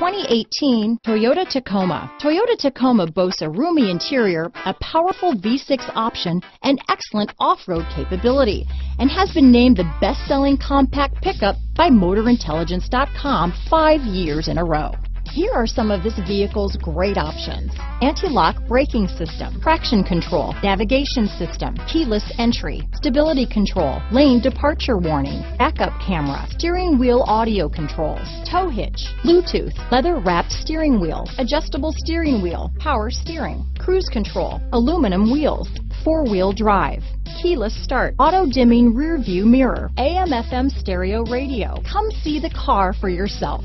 2018 Toyota Tacoma. Toyota Tacoma boasts a roomy interior, a powerful V6 option, and excellent off-road capability, and has been named the best-selling compact pickup by MotorIntelligence.com five years in a row. Here are some of this vehicle's great options. Anti-lock braking system, traction control, navigation system, keyless entry, stability control, lane departure warning, backup camera, steering wheel audio controls, tow hitch, Bluetooth, leather wrapped steering wheel, adjustable steering wheel, power steering, cruise control, aluminum wheels, four-wheel drive, keyless start, auto dimming rear view mirror, AM FM stereo radio. Come see the car for yourself.